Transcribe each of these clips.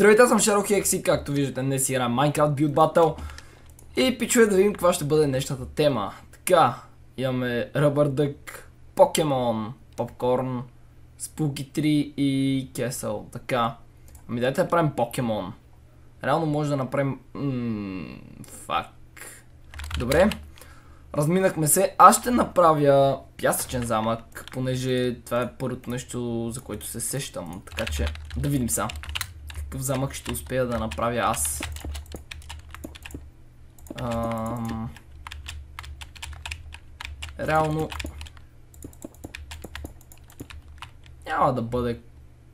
Здравейте, аз съм Шаро Хекси, както виждате днес играем Minecraft Build Battle. И пичове да видим каква ще бъде днешната тема. Така, имаме Rubber Duck, Покемон, Попкорн, Spooky 3 и Кесъл Така, ами дайте да правим Покемон Реално може да направим... фак. Добре, разминахме се. Аз ще направя пясъчен замък Понеже това е първото нещо, за което се сещам Така че, да видим сега какъв замък ще успея да направя аз. Ам... Реално... Няма да бъде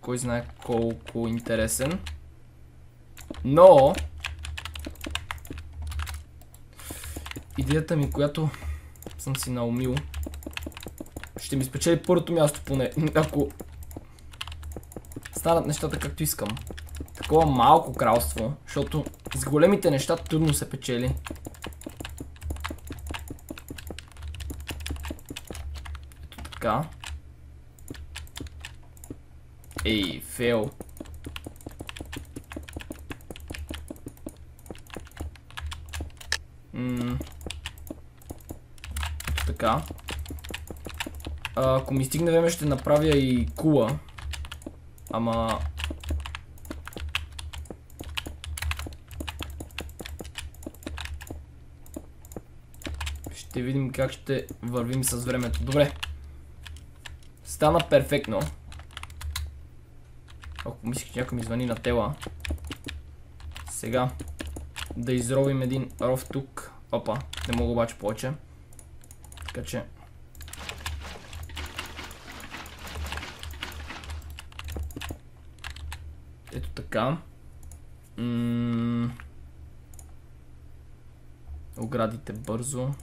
кой знае колко интересен. Но... Идеята ми, която съм си наумил, ще ми спечели първото място поне, ако станат нещата както искам такова малко кралство, защото с големите неща трудно се печели. Ето така. Ей, фейл. Ето така. ако ми стигне време ще направя и кула. Ама Ще видим как ще вървим с времето. Добре. Стана перфектно. Ако мислих, че някой ми звъни на тела. Сега. Да изровим един ров тук. Опа. Не мога обаче повече. Така че. Ето така. Оградите бързо.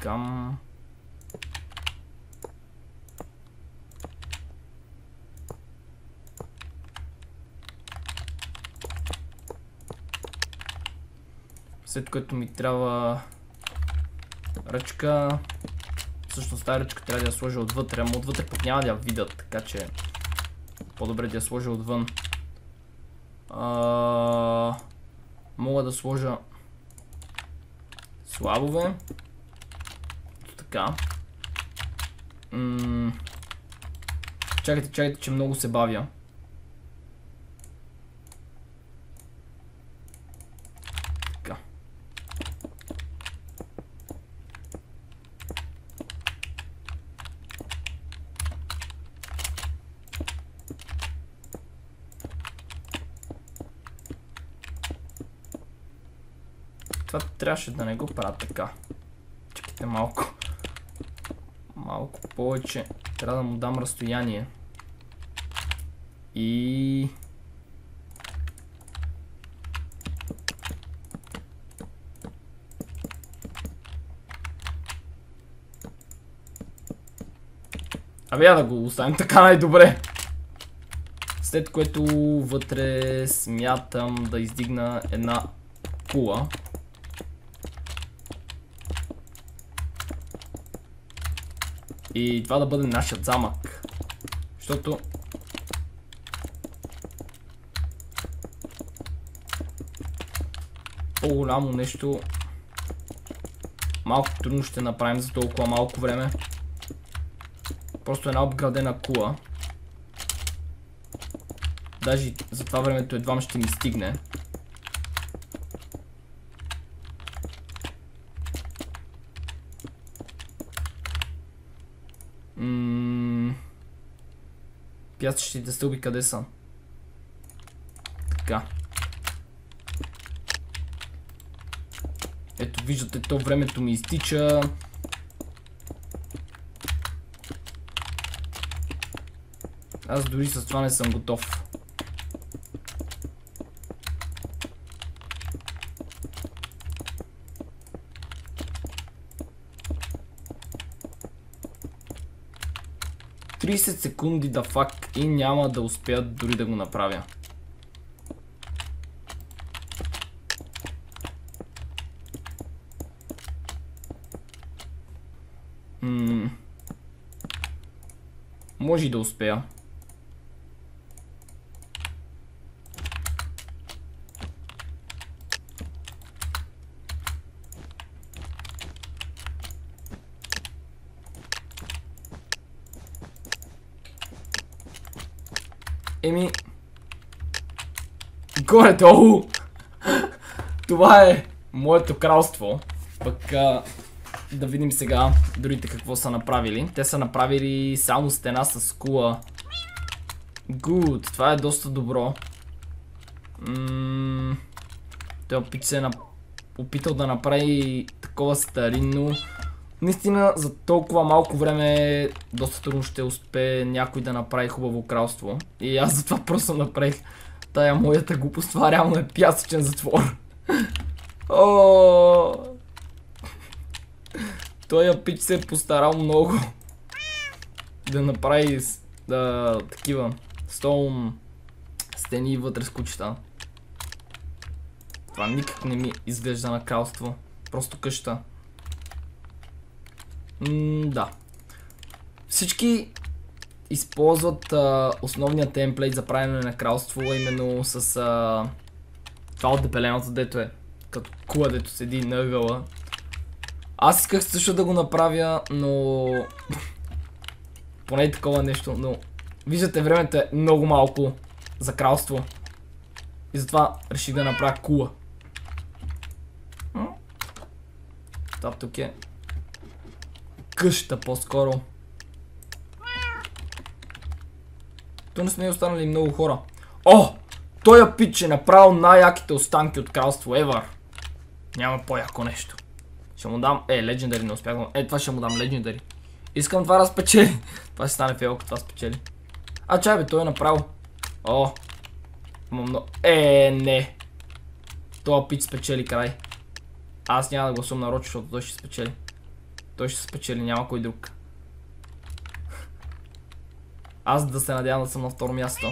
Така. След което ми трябва ръчка. Всъщност тази ръчка трябва да я сложа отвътре, ама отвътре пък няма да я видят, така че по-добре да я сложа отвън. А... Мога да сложа слабове. Така. Чакайте, чакайте, че много се бавя. Това трябваше да не го правя така. Чакайте малко повече. Трябва да му дам разстояние. И... Абе я да го оставим така най-добре. След което вътре смятам да издигна една кула. И това да бъде нашият замък. Защото... По-голямо нещо... Малко трудно ще направим за толкова малко време. Просто една обградена кула. Даже за това времето едва ще ми стигне. Пясъчните стълби къде са? Така. Ето виждате, то времето ми изтича. Аз дори с това не съм готов. 30 секунди да фак и няма да успеят дори да го направя. Може и да успея. Еми... Горе-долу! Това е моето кралство. Пък да видим сега другите какво са направили. Те са направили само стена с кула. Good, това е доста добро. Ммм... Той опит се е опитал да направи такова старинно. Наистина за толкова малко време доста трудно ще успее някой да направи хубаво кралство. И аз затова просто направих тая моята глупост. Това реално е пясъчен затвор. Той пич се е постарал много да направи такива стоун стени вътре с кучета. Това никак не ми изглежда на кралство. Просто къща. М да. Всички използват основния темплейт за правене на кралство, именно с това от дебеленото, дето е като кула, дето седи на ъгъла. Аз исках също да го направя, но... Поне и такова нещо, но... Виждате, времето е много малко за кралство. И затова реших да направя кула. Това тук е къща по-скоро. То не сме останали много хора. О! Той е пич е направил най-яките останки от кралство Евар. Няма по-яко нещо. Ще му дам... Е, Legendary не успях. Е, това ще му дам Legendary. Искам това да спечели. това ще стане фейл, това спечели. А, чай бе, той е направил. О! Е, не. Това пич спечели край. Аз няма да гласувам на Рочо, защото той ще спечели. Той ще спечели, няма кой друг. Аз да се надявам да съм на второ място.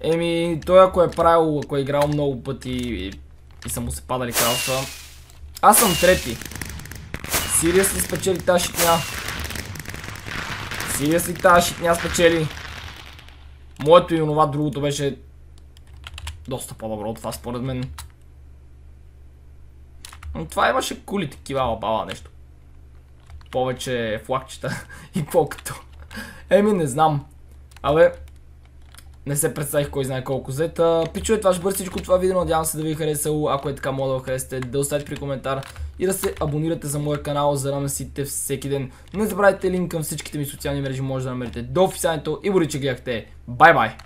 Еми, той ако е правил, ако е играл много пъти и, са му се падали кралства. Аз съм трети. Сириас ли спечели тази шитня? Сириас ли тази шитня спечели? Моето и онова другото беше доста по-добро от това според мен. Но това имаше кули такива баба нещо. Повече флагчета и колкото. Еми не знам. Абе, не се представих кой знае колко зета. Пичове, това ще бъде всичко това видео. Надявам се да ви е харесало. Ако е така, моля да го харесате, да оставите при коментар и да се абонирате за моя канал, за да месите всеки ден. Не забравяйте линк към всичките ми социални мрежи, може да намерите до описанието и бориче гледахте. Бай-бай!